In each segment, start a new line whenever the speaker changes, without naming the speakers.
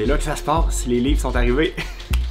c'est là que ça se passe, les livres sont arrivés.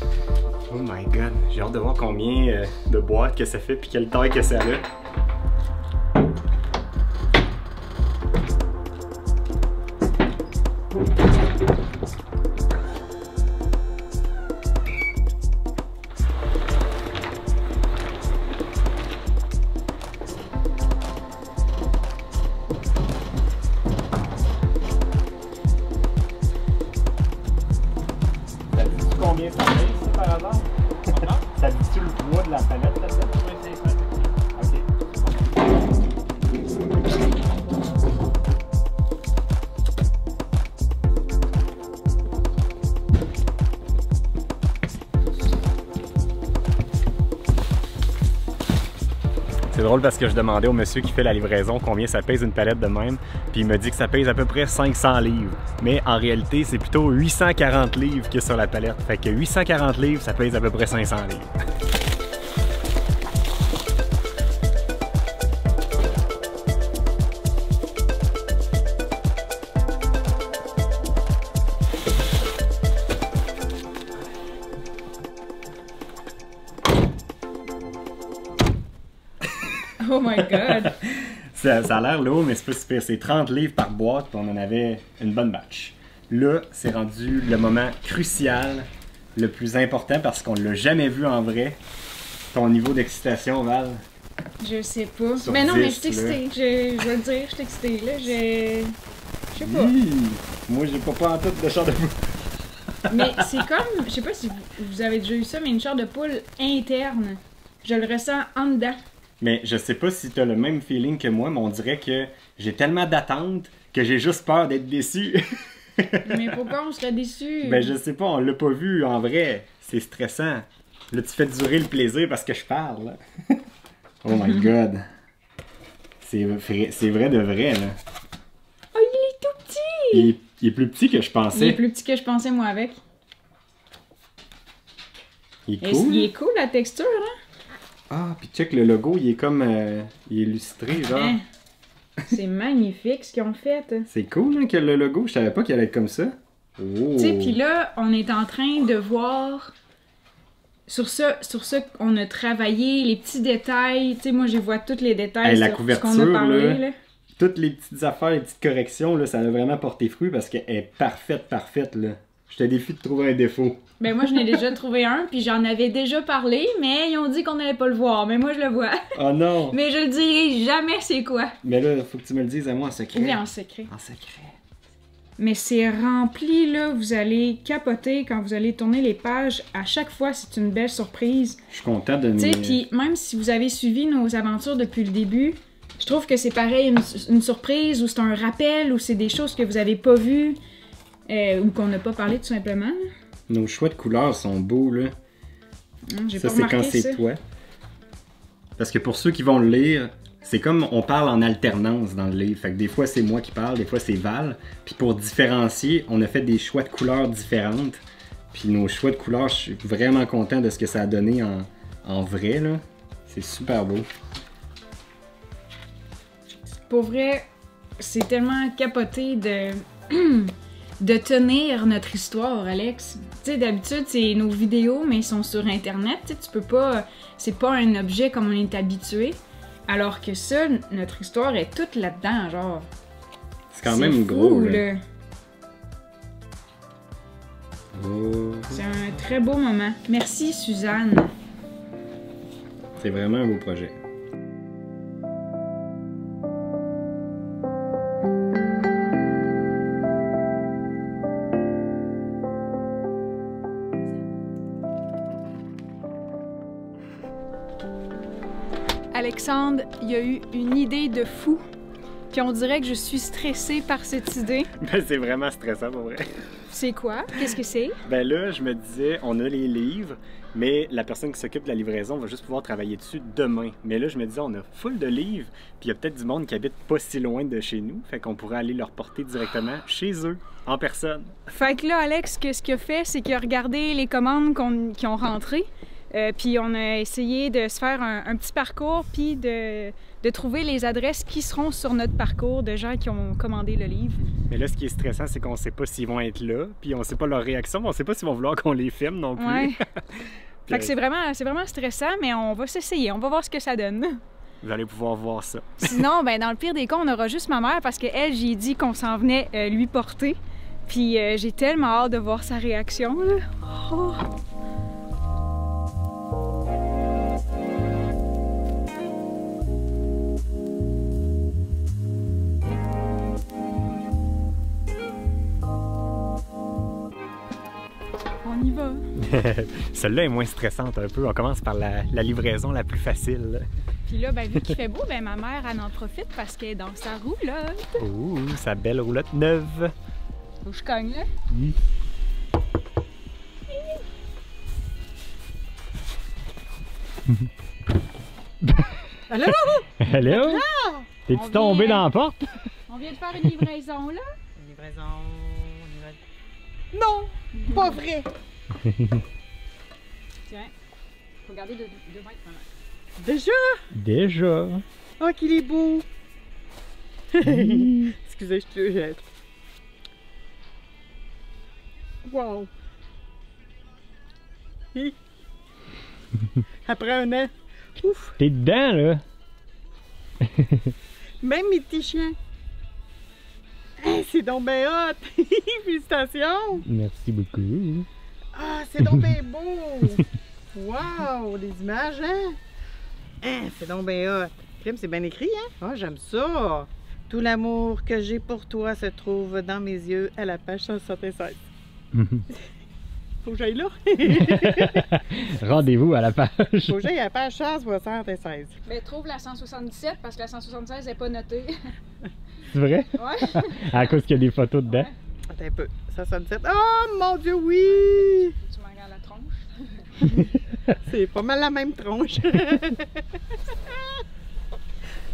oh my god, j'ai hâte de voir combien euh, de boîtes que ça fait puis quelle taille que ça a. ça fait par le poids de la palette là-dedans? Drôle parce que je demandais au monsieur qui fait la livraison combien ça pèse une palette de même, puis il me dit que ça pèse à peu près 500 livres. Mais en réalité, c'est plutôt 840 livres que sur la palette. Fait que 840 livres, ça pèse à peu près 500 livres.
My god!
Ça, ça a l'air lourd, mais c'est pas super. C'est 30 livres par boîte, puis on en avait une bonne batch. Là, c'est rendu le moment crucial, le plus important, parce qu'on l'a jamais vu en vrai. Ton niveau d'excitation, Val?
Je sais pas.
Sur
mais non, mais je
10,
suis excitée. Je, je veux le dire, je suis excitée. Là, j'ai. Je sais pas.
Hi! Moi, j'ai pas pas en tout de char de boue.
Mais c'est comme. Je sais pas si vous, vous avez déjà eu ça, mais une chair de poule interne. Je le ressens en dedans.
Mais je sais pas si t'as le même feeling que moi, mais on dirait que j'ai tellement d'attentes que j'ai juste peur d'être déçu.
Mais pourquoi on serait déçu?
ben, je sais pas, on l'a pas vu en vrai. C'est stressant. Là, tu fais durer le plaisir parce que je parle. oh my god. C'est vrai, c'est vrai de vrai, là.
Oh, il est tout petit!
Il est, il est plus petit que je
Il est
pensais.
plus petit que je pensais, moi, avec.
Il est cool.
Il est cool, la texture, hein?
Ah, puis check le logo, il est comme. euh, il est illustré, genre.
Hein? C'est magnifique ce qu'ils ont fait. Tu
C'est cool, hein, que le logo. Je savais pas qu'il allait être comme ça. Oh.
sais, puis là, on est en train de voir sur ça, sur ça qu'on a travaillé, les petits détails. Tu sais, moi, je vois tous les détails
Hey, la
sur ce qu'on
couverture,
a parlé.
là.
Là.
toutes les petites affaires, les petites corrections, là, ça a vraiment porté fruit parce qu'elle est parfaite, parfaite, là. Je te défie de trouver un défaut.
Ben moi, je n'ai déjà trouvé un, puis j'en avais déjà parlé, mais ils ont dit qu'on n'allait pas le voir. Mais moi, je le vois.
Oh non!
Mais je le dirai jamais c'est quoi.
Mais là, faut que tu me le dises à moi en secret.
Oui, en secret.
En secret.
Mais c'est rempli, là. Vous allez capoter quand vous allez tourner les pages. À chaque fois, c'est une belle surprise.
Je suis content de
Tu sais, puis même si vous avez suivi nos aventures depuis le début, je trouve que c'est pareil, une, une surprise, ou c'est un rappel, ou c'est des choses que vous avez pas vues, euh, ou qu'on n'a pas parlé tout simplement.
Nos choix de couleurs sont beaux, là. Ça, c'est quand c'est toi. Parce que pour ceux qui vont le lire, c'est comme on parle en alternance dans le livre. Fait que des fois, c'est moi qui parle, des fois, c'est Val. Puis pour différencier, on a fait des choix de couleurs différentes. Puis nos choix de couleurs, je suis vraiment content de ce que ça a donné en, en vrai, là. C'est super beau.
Pour vrai, c'est tellement capoté de, de tenir notre histoire, Alex. Tu sais, d'habitude, c'est nos vidéos, mais ils sont sur Internet. Tu sais, tu peux pas. C'est pas un objet comme on est habitué. Alors que ça, notre histoire est toute là-dedans, genre.
C'est quand même
fou,
gros, là.
là.
Oh.
C'est un très beau moment. Merci, Suzanne.
C'est vraiment un beau projet.
Alexandre, il y a eu une idée de fou. Puis on dirait que je suis stressée par cette idée.
Ben, c'est vraiment stressant pour vrai.
C'est quoi? Qu'est-ce que c'est?
Ben là, je me disais, on a les livres, mais la personne qui s'occupe de la livraison va juste pouvoir travailler dessus demain. Mais là, je me disais, on a full de livres, puis il y a peut-être du monde qui habite pas si loin de chez nous, fait qu'on pourrait aller leur porter directement chez eux, en personne.
Fait que là, Alex, que ce qu'il a fait, c'est qu'il a regardé les commandes qu'on- qui ont rentré. Euh, puis on a essayé de se faire un, un petit parcours, puis de, de trouver les adresses qui seront sur notre parcours de gens qui ont commandé le livre.
Mais là, ce qui est stressant, c'est qu'on sait pas s'ils vont être là, puis on sait pas leur réaction, on sait pas s'ils vont vouloir qu'on les filme non plus.
Ouais.
Puis,
Fait que c'est vraiment, c'est vraiment stressant, mais on va s'essayer, on va voir ce que ça donne.
Vous allez pouvoir voir ça.
Sinon, ben, dans le pire des cas, on aura juste ma mère parce qu'elle, j'ai dit qu'on s'en venait euh, lui porter. Puis euh, j'ai tellement hâte de voir sa réaction. Là. Oh.
Celle-là est moins stressante un peu. On commence par la, la livraison la plus facile.
Puis là, ben, vu qu'il fait beau, ben, ma mère, elle en profite parce qu'elle est dans sa roulotte.
Ouh, sa belle roulotte neuve.
Faut que je cogne, là. Allô?
Hello?
On
T'es-tu
vient-
tombé dans la porte?
On vient de faire une livraison, là.
Livraison. livra- Non! Pas vrai!
Tiens. Faut garder deux, deux mètres.
Déjà?
Déjà.
Oh, qu'il est beau! Excusez, je te jette. Wow! Hi. Après un an, ouf!
T'es dedans, là?
Même mes petits chiens! Hey, c'est donc ben hot! Félicitations!
Merci beaucoup.
Ah, c'est donc bien beau! Wow! Des images, hein? Hein, c'est donc bien hot! Crime, c'est bien écrit, hein? Ah, j'aime ça! Tout l'amour que j'ai pour toi se trouve dans mes yeux à la page 176. Faut que j'aille là!
Rendez-vous à la page.
Faut que j'aille à la page 176.
Mais trouve la 177 parce que la 176 n'est pas notée.
C'est vrai?
Ouais.
À cause qu'il y a des photos dedans.
Attends un peu. 177. Oh mon Dieu, oui!
tu me regardes la tronche?
C'est pas mal la même tronche. ah,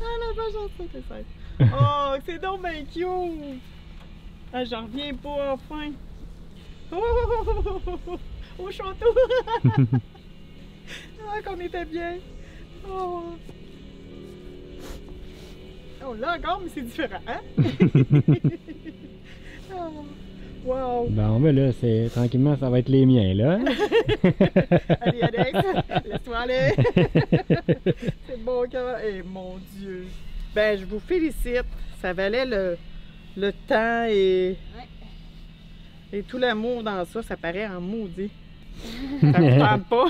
la page 176. Oh, c'est donc bien cute! Ah, j'en reviens pas enfin. Oh, au château! ah, qu'on était bien! Oh! Oh, là encore, mais c'est différent, hein? Wow!
Bon, ben là, c'est tranquillement, ça va être les miens, là.
Allez, Alex, laisse-toi aller. C'est bon quand Eh mon Dieu. Ben, je vous félicite. Ça valait le, le temps et, et tout l'amour dans ça. Ça paraît en maudit. Ça vous tente pas?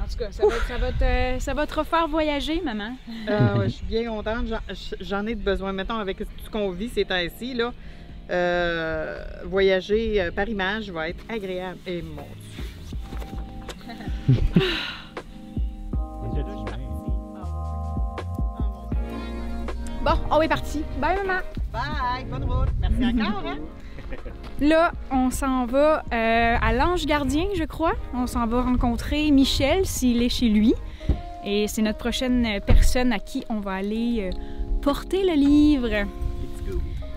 En tout cas, ça va, ça, va te, ça va te refaire voyager, maman.
Ouais, je suis bien contente. J'en- ai de besoin. Mettons, avec tout ce qu'on vit ces temps-ci, là, euh, voyager euh, par image va être agréable. Et mon Dieu.
Bon, on est parti. Bye, maman.
Bye, bonne route. Merci encore. Hein?
Là, on s'en va euh, à l'Ange Gardien, je crois. On s'en va rencontrer Michel s'il est chez lui. Et c'est notre prochaine personne à qui on va aller euh, porter le livre.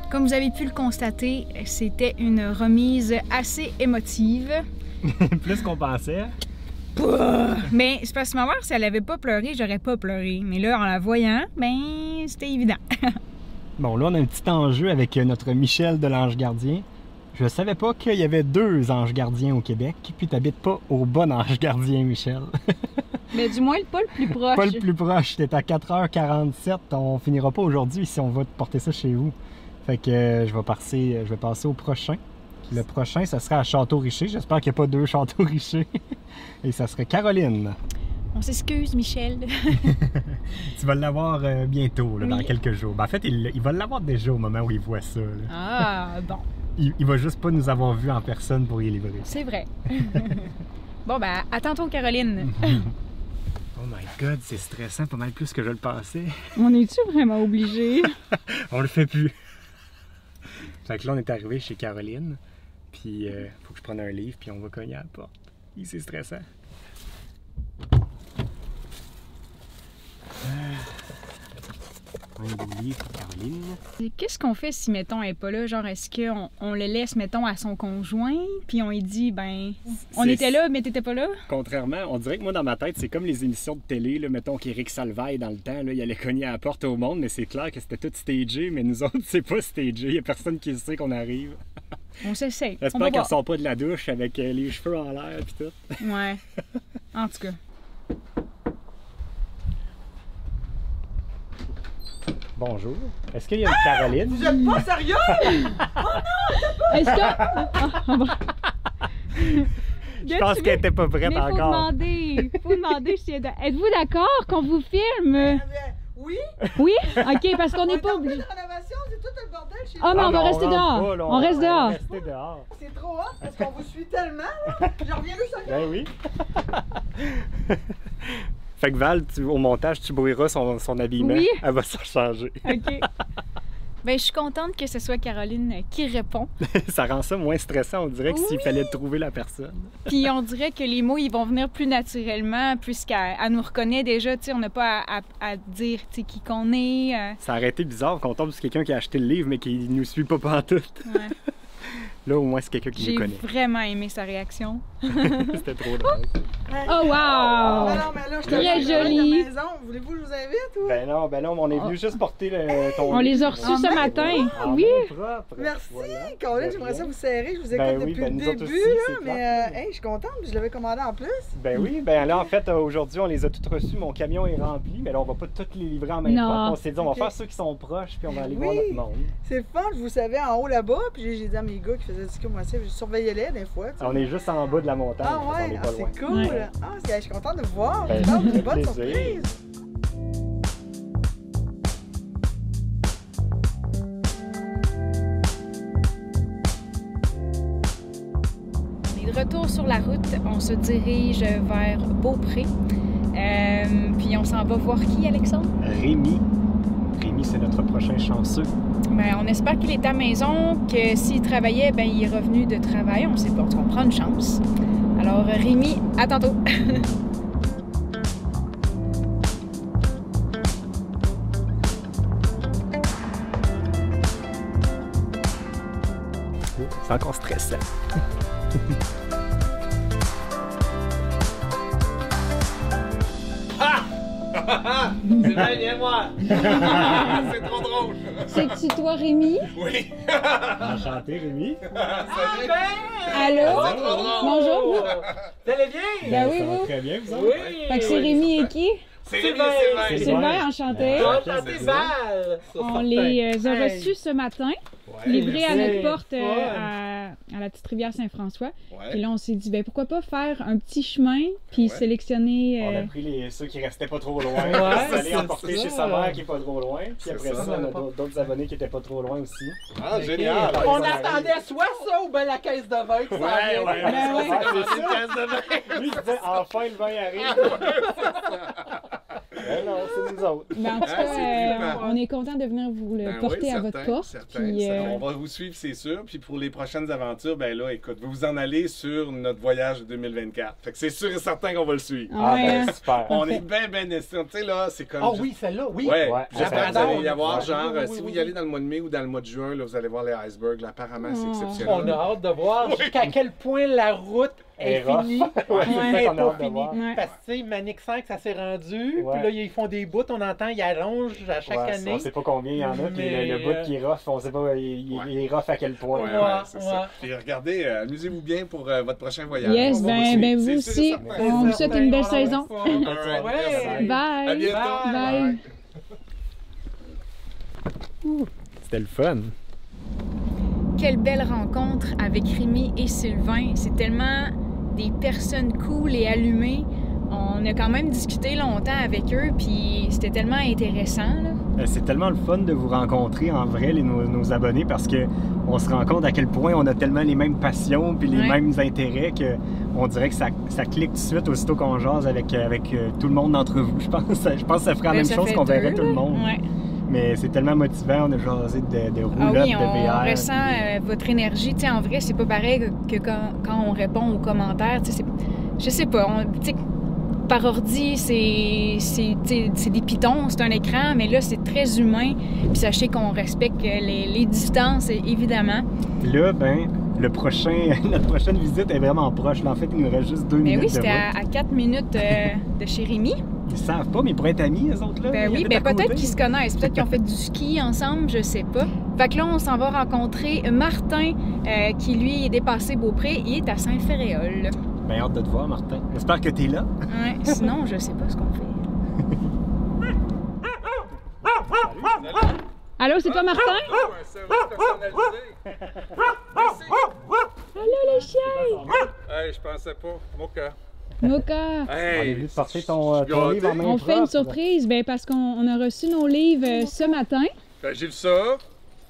Comme vous avez pu le constater, c'était une remise assez émotive.
Plus qu'on pensait.
Mais c'est parce que ma mère, si elle avait pas pleuré, j'aurais pas pleuré. Mais là, en la voyant, ben, c'était évident.
Bon, là, on a un petit enjeu avec euh, notre Michel de l'Ange Gardien. Je savais pas qu'il y avait deux anges gardiens au Québec, puis t'habites pas au bon ange gardien, Michel.
Mais du moins, pas le plus proche.
pas le plus proche, t'es à 4h47, on finira pas aujourd'hui si on va te porter ça chez vous. Fait que euh, je vais passer, je vais passer au prochain. Le prochain, ça sera à Château-Richer. J'espère qu'il n'y a pas deux Château-Richer. Et ça serait Caroline.
On s'excuse, Michel.
Tu vas l'avoir euh, bientôt, là, dans
Oui.
quelques jours. Ben, en fait, il, il va l'avoir déjà au moment où il voit ça. là.
Ah, bon.
Il, il va juste pas nous avoir vus en personne pour y livrer.
C'est vrai. bon, ben, à tantôt, Caroline.
Oh my god, c'est stressant, pas mal plus que je le pensais.
On est-tu vraiment obligé?
On le fait plus. Fait que là, on est arrivé chez Caroline. Puis, euh, faut que je prenne un livre, puis on va cogner à la porte. C'est stressant. Un livre pour Caroline.
Et Qu'est-ce qu'on fait si, mettons, elle est pas là? Genre, est-ce qu'on on le laisse, mettons, à son conjoint, puis on lui dit, ben, on était là, mais t'étais pas là?
Contrairement, on dirait que moi, dans ma tête, c'est comme les émissions de télé, là, mettons qu'Éric Salvaille, dans le temps, là, il allait cogner à la porte au monde, mais c'est clair que c'était tout stagé, mais nous autres, c'est pas stagé. Il y a personne qui sait qu'on arrive.
On s'essaye.
J'espère qu'elle sort pas de la douche avec euh, les cheveux en l'air pis tout.
Ouais. En tout cas.
Bonjour. Est-ce qu'il y a une Caroline?
Vous êtes pas sérieux?
Est-ce que. Ah, on va-
Je pense qu'elle était pas prête
Mais faut
encore.
demander. Faut demander si. Êtes-vous d'accord qu'on vous filme?
Eh Oui?
Oui? Ok, parce qu'on
On
n'est
est
pas obligé.
rénovation, c'est tout le bordel chez
Ah,
nous.
mais on va
non,
rester dehors.
pas, là,
On reste
va
dehors.
rester dehors.
C'est trop hot parce qu'on vous suit tellement. là. Je reviens juste à
Ben oui. fait que Val, tu- au montage, tu brouilleras son, son habillement.
Oui.
Elle va s'en changer.
Ok. Ben, je suis contente que ce soit Caroline qui répond.
ça rend ça moins stressant, on dirait que s'il fallait trouver la personne.
Puis on dirait que les mots, ils vont venir plus naturellement puisqu'elle elle nous reconnaît déjà. Tu sais, on n'a pas à, à- à dire tu sais, qui qu'on est. euh,
Ça aurait été bizarre qu'on tombe sur quelqu'un qui a acheté le livre mais qui nous suit pas pantoute.
ouais.
Là, au moins, c'est quelqu'un qui
J'ai
nous connaît.
vraiment aimé sa réaction.
C'était trop drôle.
Oh, wow!
Mais non, mais là, je
Très joli.
maison. Voulez-vous que je vous invite ou?
Ben non, ben non, mais on est venu juste porter le, ton
On les a reçus ce
Ah,
matin. Oui!
main propre.
Merci,
Voilà.
Colin, j'aimerais ça
rien.
vous serrer. Je vous écoute
Ben oui,
depuis
ben
le début,
aussi,
là, mais euh, hey, je suis contente, je l'avais commandé en plus.
Ben oui, ben là en fait aujourd'hui on les a toutes reçus, mon camion est rempli, mais là on va pas toutes les livrer en même
Non.
temps. On s'est dit on va faire ceux qui sont proches puis on va aller voir notre monde.
C'est fun, je vous savais en haut là-bas, puis j'ai- j'ai dit à mes gars qui du ski, moi aussi, je surveillais les des fois. tu sais.
On est juste en bas de la montagne,
Ah ouais, ah, c'est cool.
Ouais.
Ah, je suis contente de vous voir.
Ben,
C'est une bonne
plaisir.
surprise.
On est de retour sur la route. On se dirige vers Beaupré. Euh, puis on s'en va voir qui, Alexandre?
Rémi. Rémi c'est notre prochain chanceux.
Ben, on espère qu'il est à maison, que s'il travaillait, ben, il est revenu de travail. On sait pas, on prend une chance. Alors, Rémi, à tantôt.
C'est encore stressant.
C'est bien, viens moi! c'est trop drôle!
C'est-tu toi, Rémi?
Oui!
Enchanté Rémi.
Salut!
Allô?
C'est trop drôle!
Bonjour, vous?
Allez bien?
Ben oui,
Ça va
vous?
Très bien, vous autres?
Oui!
Fait que c'est Rémi et qui?
Sylvain.
Sylvain!
Enchanté.
Enchanté, Val!
On les euh, a
Hey.
reçus ce matin,
Ouais,
livrés à
merci.
notre porte euh,
Ouais.
à, à la petite rivière Saint-François. Puis
Ouais.
là, on s'est dit, ben pourquoi pas faire un petit chemin, puis
Ouais.
sélectionner.
On
euh,
a pris les, ceux qui restaient pas trop loin.
Ouais,
on
c'est
emporter chez sa mère qui est pas trop loin. Puis après
ça.
ça, on a d'autres- abonnés qui étaient pas trop loin aussi.
Ah, génial!
On attendait soit ça ou bien la caisse de vin
Ouais, ouais,
Ben ouais.
Une caisse de vin!
Lui, il disait enfin le vin arrive. Mais non, c'est nous autres.
ben, en tout
Ah,
cas, euh, on est content de venir vous le
Ben
porter
oui,
à
certain,
votre porte.
certain.
puis,
Ça,
euh,
On va vous suivre, c'est sûr. Puis pour les prochaines aventures, ben là, écoute, vous vous en allez sur notre voyage de 2024. Fait que c'est sûr et certain qu'on va le suivre.
Ah ouais,
ben super.
On est bien, bien estimé. Tu sais, là, c'est comme.
Ah oui, celle-là, oui.
Ouais,
Ouais,
j'espère que vous allez y avoir,
Ouais.
genre,
Oui, oui,
si vous y allez dans le mois de mai ou dans le mois de juin, là, vous allez voir les icebergs. Là, apparemment, c'est
Oh.
exceptionnel.
On a hâte de voir jusqu'à quel point la route finie.
Ouais,
pas
voir.
Ouais.
Parce que, tu sais, Manic 5, ça s'est rendu.
Ouais.
Puis là, ils font des bouts, on entend, ils allongent à chaque
Ouais,
année.
On sait pas combien il y en a, puis
Mais,
le, le bout qui est rough, on sait pas, il, il-
Ouais.
il est rough à quel point.
Ouais,
Ouais,
ouais, c'est
ouais.
ça. Puis regardez, euh, amusez-vous bien pour euh, votre prochain voyage.
Yes,
On
ben, ben vous aussi. On vous souhaite une belle saison. Bye.
À bientôt.
Bye.
Bye.
C'était le fun.
Quelle belle rencontre avec Rémi et Sylvain. C'est tellement des personnes cool et allumées. On a quand même discuté longtemps avec eux, puis c'était tellement intéressant.
Euh, C'est tellement le fun de vous rencontrer en vrai, les, nos, nos abonnés, parce que on se rend compte à quel point on a tellement les mêmes passions puis les
Ouais.
mêmes intérêts que on dirait que ça, ça clique tout de suite aussitôt qu'on jase avec, avec euh, tout le monde d'entre vous. Je pense, je pense que ça ferait la
Ben,
même chose qu'on verrait tout le monde.
Ouais.
Mais c'est tellement motivant, on a jasé de, de
Ah
roulotte,
oui,
de
on
VR.
ressent euh, votre énergie. Tu sais, en vrai, c'est pas pareil que, quand, quand on répond aux commentaires. Je sais pas. on- par ordi, c'est t'sais, des pitons, c'est un écran, mais là, c'est très humain. Puis sachez qu'on respecte les, les distances, évidemment.
Puis là, ben, le prochain, notre prochaine visite est vraiment proche. Là, en fait, il nous reste juste deux
Mais
minutes
oui,
de
c'était à, à 4 minutes euh, de chez Rémi.
Ils savent pas, mais ils pourraient être amis, les autres, là.
Ben oui,
habitent
ben peut-être qu'ils se connaissent, peut-être qu'ils ont fait du ski ensemble, je sais pas. Fait que là, on s'en va rencontrer Martin, euh, qui lui est dépassé Beaupré, il est à Saint-Féréol.
Ben, hâte de te voir, Martin. J'espère que t'es là.
Ouais, sinon, je sais pas ce qu'on fait. Allô, c'est toi Martin?
personnalisé.
Allô les chiens!
Hey, je pensais pas. Moka.
Moka!
On est
Hey!
venu te porter ton, euh, ton livre en main
On fait une surprise, ben parce qu'on on a reçu nos livres euh, ce matin.
Ben, j'ai vu ça.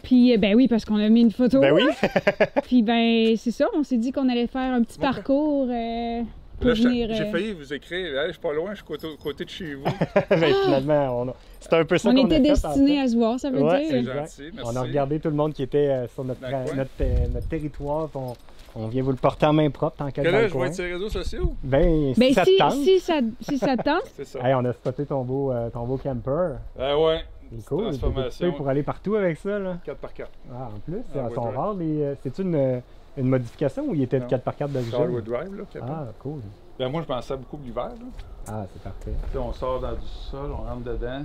Puis euh, ben oui, parce qu'on a mis une photo.
Ben oui.
Puis ben c'est ça, on s'est dit qu'on allait faire un petit parcours euh, pour
Là,
venir.
j'ai failli vous écrire. Hey, je suis pas loin, je suis côté, côté de chez vous.
ben, finalement, on a... c'était un peu ça
On
qu'on a
était
fait,
destinés à se voir, ça veut
Ouais,
dire.
C'est
Exact.
gentil,
fait.
merci.
On a regardé tout le monde qui était sur notre, notre territoire. puis On, on vient vous le porter en main propre, tant qu'à le
âge je vais
coin.
être sur les réseaux sociaux?
Ben, si
Ben
ça
si,
te tente.
si, ça, si ça te tente,
C'est ça.
Hey, on a spoté ton beau, euh, ton beau camper.
Ah ouais.
C'est cool. t'es
transformation.
équipé pour aller partout avec ça, là.
4 par 4
Ah, en plus,
Ah,
elles sont
ouais,
rares. Les... euh, C'est une, euh, une modification ou il était de
Non.
4x4 d'origine?
Charwood Drive, là.
Ah, cool.
Ben, moi, je pensais beaucoup de l'hiver, là.
Ah, c'est parfait.
Puis on sort dans du sol, on rentre dedans,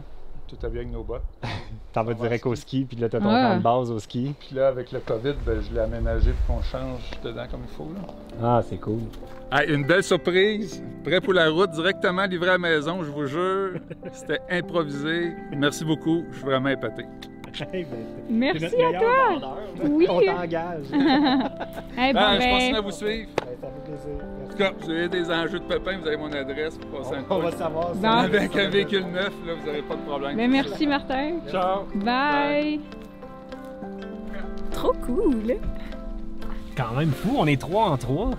tout habillé avec nos bottes.
T'en vas direct
au
au ski, puis là, t'as ton
Ah.
camp de base au ski.
Puis là, avec le COVID, ben, je l'ai aménagé pour qu'on change dedans comme il faut. Là.
Ah, c'est cool.
une belle surprise. Prêt pour la route, directement livré à la maison, je vous jure. C'était improvisé. Merci beaucoup. Je suis vraiment épaté.
Hey, ben,
merci à toi!
vendeur.
Oui.
On t'engage.
Ben, je continue
ben,
à vous suivre.
Ben, ça fait plaisir.
En tout cas, vous avez des enjeux de pépin, vous avez mon adresse pour passer un
On va savoir ça.
Avec un véhicule neuf, là, vous n'aurez pas de problème.
ben merci Martin.
Ciao.
Bye! Trop cool!
Quand même fou, on est trois en trois.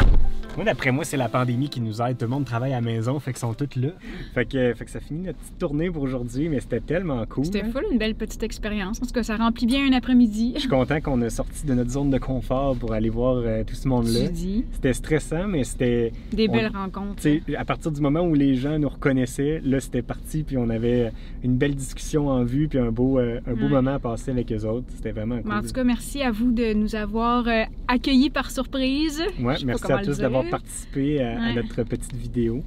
Moi, d'après moi, c'est la pandémie qui nous aide. Tout le monde travaille à la maison, fait qu'ils sont tous là. Fait que, fait que ça finit notre petite tournée pour aujourd'hui, mais c'était tellement cool.
C'était
hein.
full une belle petite expérience. En tout cas, ça remplit bien un après-midi.
Je suis content qu'on a sorti de notre zone de confort pour aller voir euh, tout ce monde-là. C'était stressant, mais c'était.
Des
On-
belles rencontres.
Sais, à partir du moment où les gens nous reconnaissaient, là, c'était parti, puis on avait une belle discussion en vue, puis un beau, euh, un beau
Ouais.
moment à passer avec eux autres. C'était vraiment cool.
Mais en tout cas, merci à vous de nous avoir euh, accueillis par surprise.
Ouais,
Je sais pas
merci à tous
dire.
D'avoir participé à, notre petite vidéo.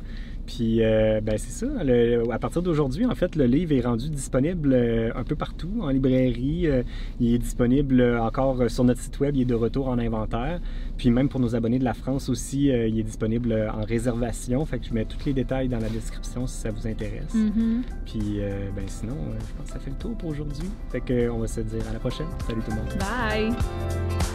Puis, euh, ben, c'est ça. le- à partir d'aujourd'hui, en fait, le livre est rendu disponible euh, un peu partout en librairie. Euh, il est disponible encore sur notre site web. Il est de retour en inventaire. Puis, même pour nos abonnés de la France aussi, il est disponible en réservation. Fait que je mets tous les détails dans la description si ça vous intéresse.
Mhm.
Puis, ben, sinon, je pense que ça fait le tour pour aujourd'hui. Fait que, on va se dire à la prochaine. Salut tout le monde.
Bye!